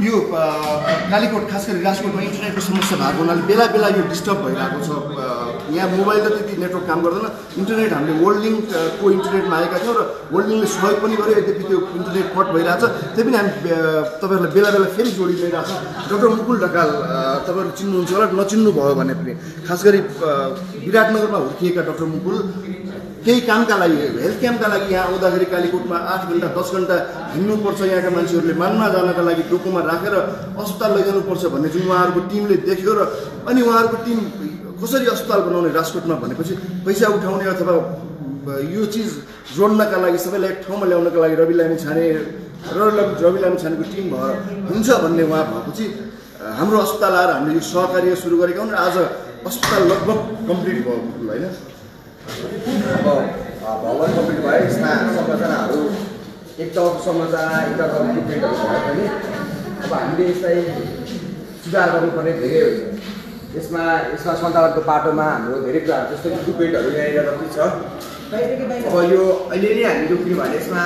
यो कालीकोट खास गरी राजकोटमा इन्टरनेटको समस्या भएको हुनाले बेला बेला यो डिस्टर्ब भइरहेको छ। यहाँ मोबाइल त त्यति नेटवर्क काम गर्दैन। इन्टरनेट हामीले वर्ल्ड लिङ्कको इन्टरनेटमा आएका थियौँ र वर्ल्ड सहयोग पनि गर्यो। यद्यपि त्यो इन्टरनेट कट भइरहेको छ त्यही पनि हामी तपाईँहरूलाई बेला बेला फेरि जोडिरहेको छौँ। डक्टर मुकुल ढकाल तपाईँहरू चिन्नुहुन्छ होला नचिन्नु भयो भने पनि। खास गरी विराटनगरमा हुर्किएका डक्टर मुकुल केही कामका लागि हेल्थ क्याम्पका लागि यहाँ आउँदाखेरि कालीकोटमा आठ घन्टा दस घन्टा हिँड्नुपर्छ यहाँका मान्छेहरूले मानमा जानका लागि डोकोमा राखेर अस्पताल लैजानुपर्छ भन्ने जुन उहाँहरूको टिमले देख्यो र अनि उहाँहरूको टिम कसरी अस्पताल बनाउने राजकोटमा भनेपछि पैसा उठाउने अथवा यो चिज जोड्नका लागि सबैलाई एक ठाउँमा ल्याउनका लागि रवि लामी छाने र रवि लामी छानेको टिम भएर हुन्छ भन्ने उहाँ भएपछि हाम्रो अस्पताल आएर हामीले यो सहकार्य सुरु गरेका हुन् र आज अस्पताल लगभग कम्प्लिट भयो होइन? अब अ, भवन कम्प्लिट भयो यसमा संरचनाहरू एक तर्फ संरचना एक तर्फ इक्विपमेन्टहरू भए पनि अब हामीले यसलाई सुधार गर्नुपर्ने धेरै यसमा यसमा सञ्चालनको बाटोमा हाम्रो धेरै कुराहरू जस्तो इक्विपमेन्टहरू यहाँनिर जति छ अब यो अहिले नै हामी रोक्यौँ भने यसमा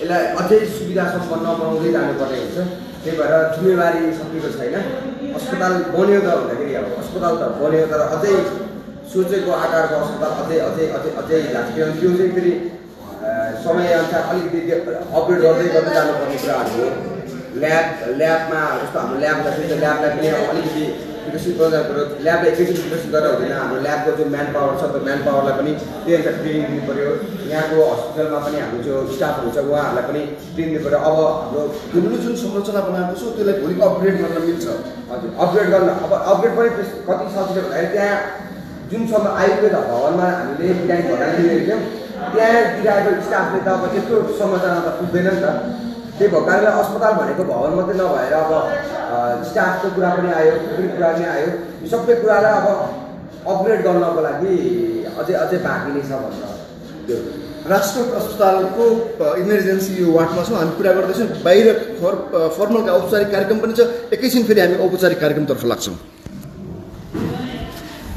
यसलाई अझै सुविधा सम्पन्न बनाउँदै जानुपर्ने हुन्छ त्यही भएर जिम्मेवारी सकेको छैन। अस्पताल बन्यो त भन्दाखेरि अब अस्पताल त बन्यो तर अझै सोचेको आकारको अस्पताल अझै अझै अझै अझै लाग्छ। किनभने त्यो चाहिँ फेरि समयअनुसार अलिकति अपग्रेड गर्दै गर्दै जानुपर्ने कुराहरू हो। ल्याब ल्याबमा जस्तो हाम्रो ल्याब त्यो ल्याबलाई पनि अलिकति विकसित गर्दा ल्याबलाई एकैछिन विकसित गरेर हुँदैन। हाम्रो ल्याबको जुन म्यान पावर छ त्यो म्यान पावरलाई पनि त्यही अनुसार ट्रेनिङ दिनु पऱ्यो यहाँको हस्पिटलमा पनि हाम्रो जो स्टाफहरू छ उहाँहरूलाई पनि ट्रेनिङ दिनु पऱ्यो अब हाम्रो हामीले जुन संरचना बनाएको छौँ त्यसलाई भोलि अपग्रेड गर्न मिल्छ। हजुर अपग्रेड गर्न अब अपग्रेड पनि कति सजिलो भन्दाखेरि त्यहाँ जुनसम्म आयुर्वेद भवनमा हामीले बिरामी भर्ना लिएको थियौँ त्यहाँ दिइरहेको स्टाफले त अब त्यत्रो संरचना त पुग्दैन नि त। त्यही भएको कारणले अस्पताल भनेको भवन मात्रै नभएर अब स्टाफको कुरा पनि आयो थुप्रै कुरा पनि आयो। यो सबै कुरालाई अब अपग्रेड गर्नको लागि अझै अझै बाँकी नै छ भनेर त्यो अस्पतालको इमर्जेन्सी यो वार्डमा छौँ हामी कुरा गर्दैछौँ। बाहिर फर फर्मलका औपचारिक कार्यक्रम पनि छ। एकैछिन फेरि हामी औपचारिक कार्यक्रमतर्फ लाग्छौँ।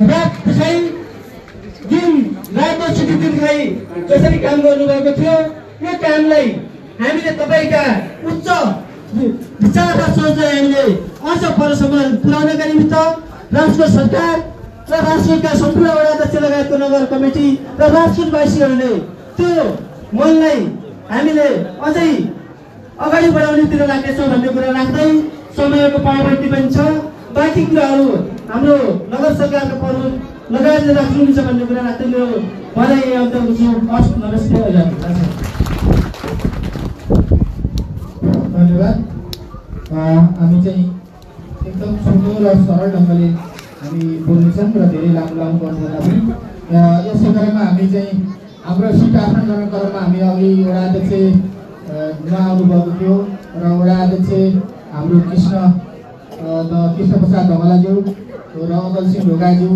रात खाइ दिन दिन खाइ जसरी काम गर्नुभएको थियो यो कामलाई हामीले तपाईँका उच्च विचार र सोचलाई हामीले अझ परसम्म पुर्याउनका निमित्त राजकोट सरकार र राजकोटका सम्पूर्ण वडा अध्यक्ष लगायतको नगर कमिटी र राजकोटवासीहरूले त्यो मनलाई हामीले अझै अगाडि बढाउनेतिर लाग्नेछौँ भन्ने कुरा राख्दै समयको पाबन्दी पनि छ। बाँकी कुराहरू हाम्रो नगर सरकारको पर्व लगायतले राख्नुहुन्छ भन्ने कुरा राख्दै मेरो यहाँ अन्त हस् नमस्ते धन्यवाद। हामी चाहिँ एकदम सुन्दर र सरल ढङ्गले हामी बोल्नेछौँ र धेरै लामो लामो गर्नुभन्दा पनि यस कार्यक्रममा हामी चाहिँ हाम्रो सिट आसन गर्ने क्रममा हामी अघि वडा अध्यक्ष अ, नआउनु भएको थियो र वडा अध्यक्ष हाम्रो कृष्ण कृष्ण प्रसाद धमलाज्यू र अमल सिंह ढोकाज्यू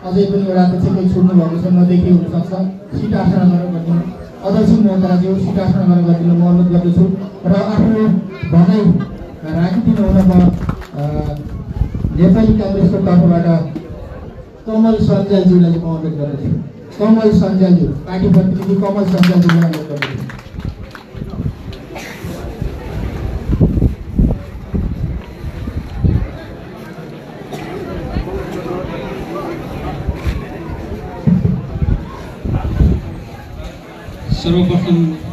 अझै पनि वडा अध्यक्ष कोही छुट्नु भएको छ नदेखि हुनसक्छ सिट आसन गरेर गरिदिनु अध्यक्ष मोहतराज्यू सिट आसन गरेर गरिदिनु म अनुरोध गर्दछु र आफ्नो भनाइ राखिदिनु हुन म नेपाली काङ्ग्रेसको तर्फबाट कमल सञ्जालज्यूलाई म अनुरोध गर्दछु कमल सञ्जालज्यू पार्टी प्रतिनिधि कमल सञ्जालज्यूलाई अनुरोध गर्दछु सर्वप्रथम